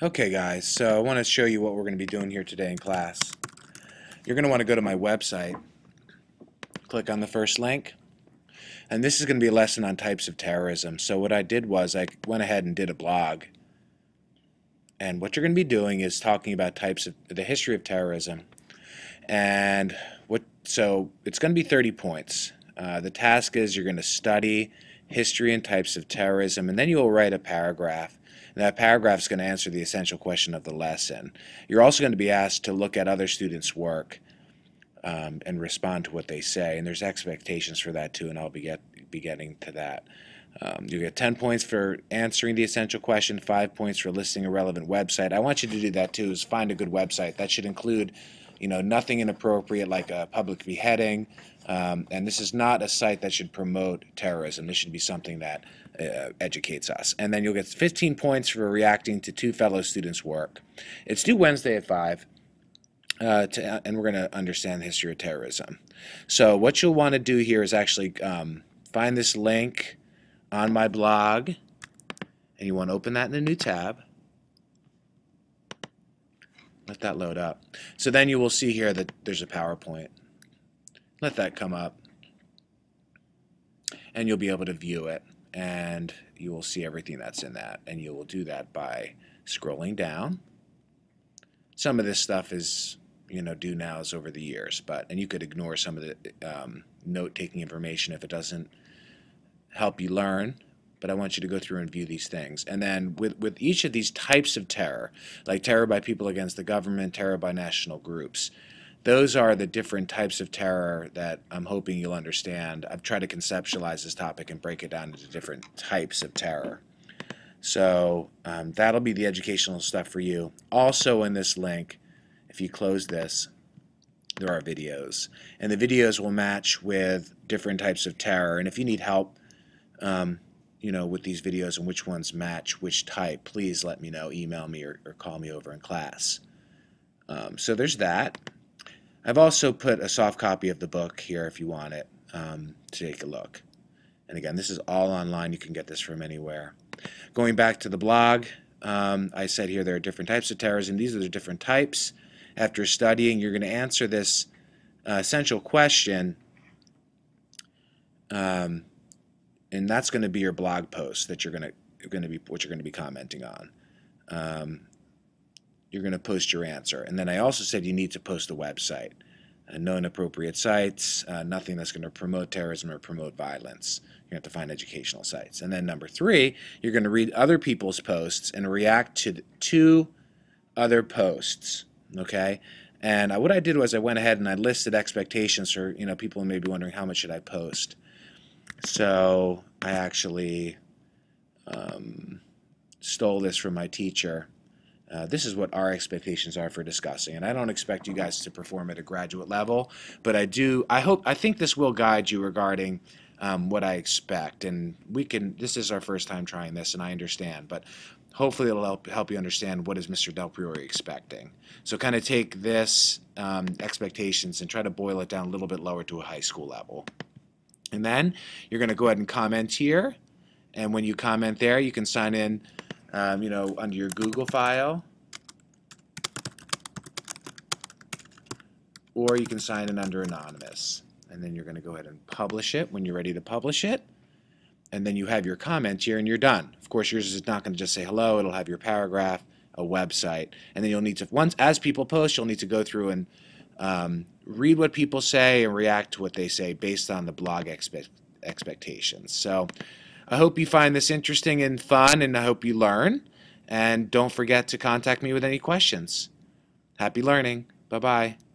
Okay guys, so I want to show you what we're going to be doing here today in class. You're going to want to go to my website, click on the first link, and this is going to be a lesson on types of terrorism. So what I did was I went ahead and did a blog. And what you're going to be doing is talking about types of the history of terrorism. And what so it's going to be 30 points. Uh, the task is you're going to study history and types of terrorism, and then you will write a paragraph and that paragraph is going to answer the essential question of the lesson. You're also going to be asked to look at other students' work um, and respond to what they say. And there's expectations for that too, and I'll be, get, be getting to that. Um, you get 10 points for answering the essential question, 5 points for listing a relevant website. I want you to do that too, is find a good website. That should include you know, nothing inappropriate like a public beheading. Um, and this is not a site that should promote terrorism. This should be something that uh, educates us. And then you'll get 15 points for reacting to two fellow students' work. It's due Wednesday at 5. Uh, to, and we're going to understand the history of terrorism. So what you'll want to do here is actually um, find this link on my blog, and you want to open that in a new tab. Let that load up. So then you will see here that there's a PowerPoint. Let that come up, and you'll be able to view it and you will see everything that's in that. And you will do that by scrolling down. Some of this stuff is, you know, do nows over the years, but and you could ignore some of the um, note-taking information if it doesn't help you learn. But I want you to go through and view these things. And then with, with each of these types of terror, like terror by people against the government, terror by national groups, those are the different types of terror that I'm hoping you'll understand. I've tried to conceptualize this topic and break it down into different types of terror. So um, that'll be the educational stuff for you. Also in this link, if you close this, there are videos. And the videos will match with different types of terror. And if you need help, um, you know, with these videos and which ones match which type, please let me know. Email me or, or call me over in class. Um, so there's that. I've also put a soft copy of the book here if you want it um, to take a look. And again, this is all online. You can get this from anywhere. Going back to the blog, um, I said here there are different types of terrorism. These are the different types. After studying, you're going to answer this uh, essential question, um, and that's going to be your blog post that you're going to going to be what you're going to be commenting on. Um, you're going to post your answer. And then I also said you need to post a website. Uh, no inappropriate sites, uh, nothing that's going to promote terrorism or promote violence. You have to find educational sites. And then number three, you're going to read other people's posts and react to two other posts. Okay? And what I did was I went ahead and I listed expectations for, you know, people may be wondering how much should I post. So I actually um, stole this from my teacher uh, this is what our expectations are for discussing. And I don't expect you guys to perform at a graduate level, but I do, I hope, I think this will guide you regarding um, what I expect. And we can, this is our first time trying this, and I understand, but hopefully it'll help, help you understand what is Mr. Del Priore expecting. So kind of take this um, expectations and try to boil it down a little bit lower to a high school level. And then you're going to go ahead and comment here. And when you comment there, you can sign in um, you know, under your Google file. Or you can sign in under anonymous. And then you're going to go ahead and publish it when you're ready to publish it. And then you have your comment here and you're done. Of course, yours is not going to just say hello. It'll have your paragraph, a website. And then you'll need to, once as people post, you'll need to go through and um, read what people say and react to what they say based on the blog expe expectations. So I hope you find this interesting and fun, and I hope you learn. And don't forget to contact me with any questions. Happy learning. Bye bye.